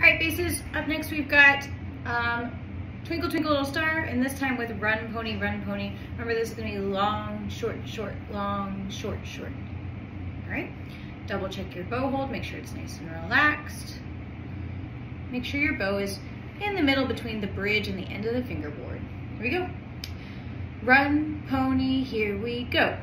All right, basses, up next we've got um, Twinkle Twinkle Little Star, and this time with Run Pony, Run Pony. Remember this is gonna be long, short, short, long, short, short. All right, double check your bow hold, make sure it's nice and relaxed. Make sure your bow is in the middle between the bridge and the end of the fingerboard. Here we go. Run, pony, here we go.